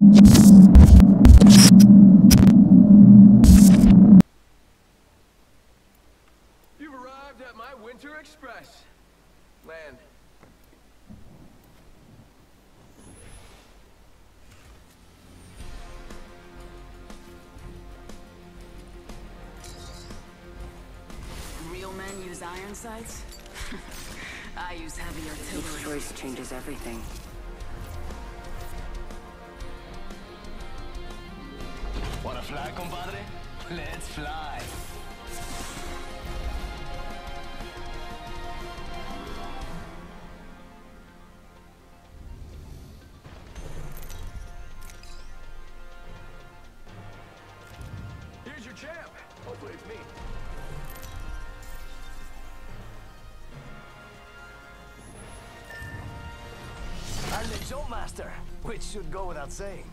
You've arrived at my Winter Express. Land. Real men use iron sights? I use heavy Each artillery. choice changes everything. Fly, compadre? Let's fly. Here's your champ. Hopefully it's me. I'm the jump master, which should go without saying.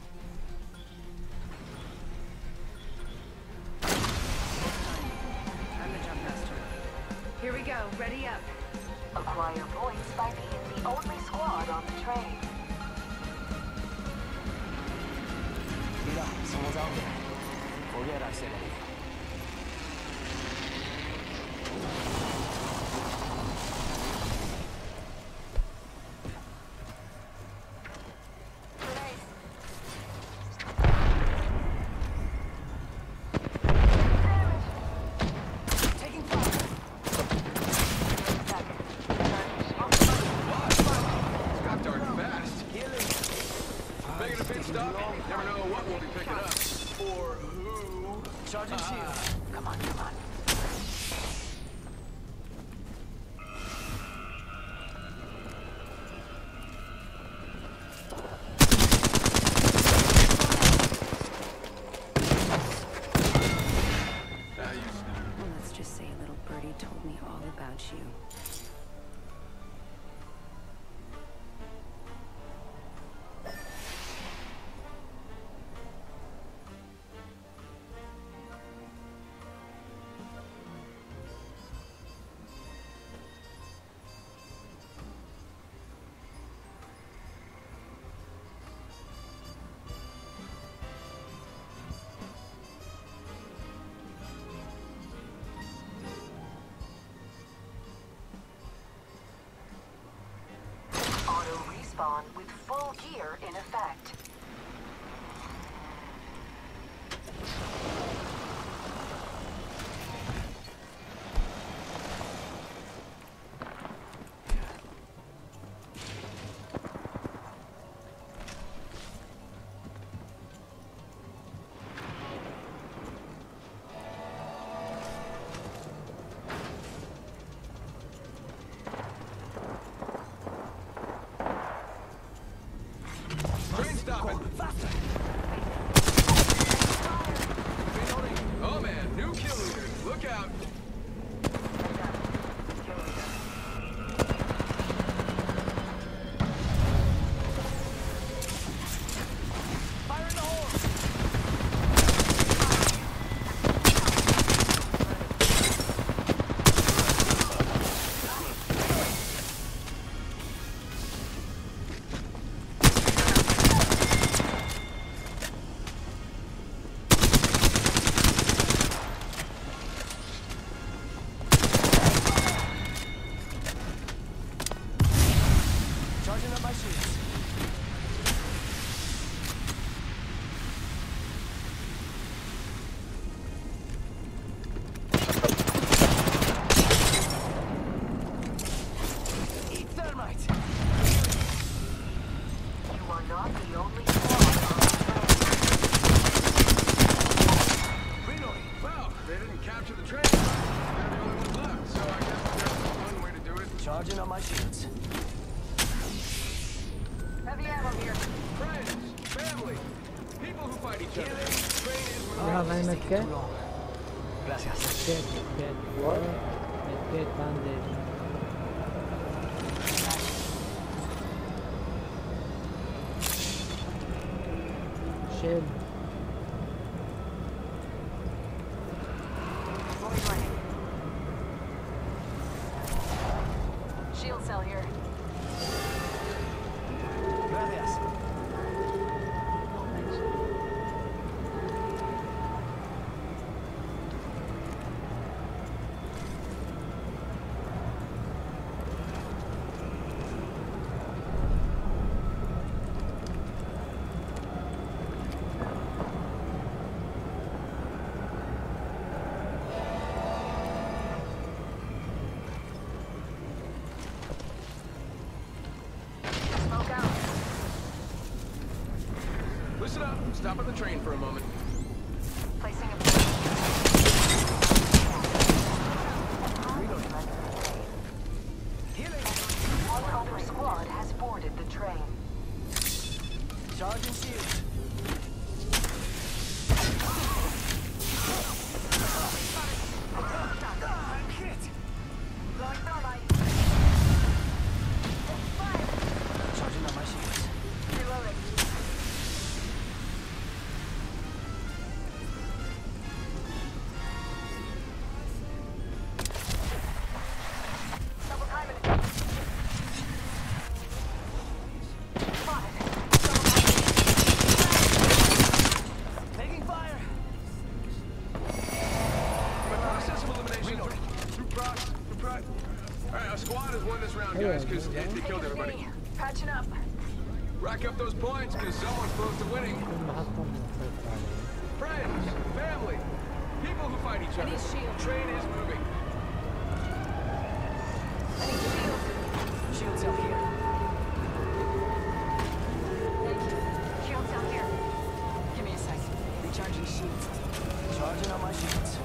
Ready up. Acquire points by being the only squad on the train. Mira, someone's out there. Forget I said anything. Charging shield. Come on, come on. Well, let's just say little birdie told me all about you. With Charging up my shields. Heavy ammo here. Friends, family, people who fight each other. Train is where van a Too meter long. Gracias. Get, get, what? Get, get bandage. Shield cell here. Listen up. Stop at the train for a moment. Placing a One other squad has boarded the train. Charging shield. Rack up those points, because someone's close to winning. Friends, family, people who fight each other. The train is moving. Shield's out here. Shield's out here. Give me a sec. Recharging shields. Charging on my shields.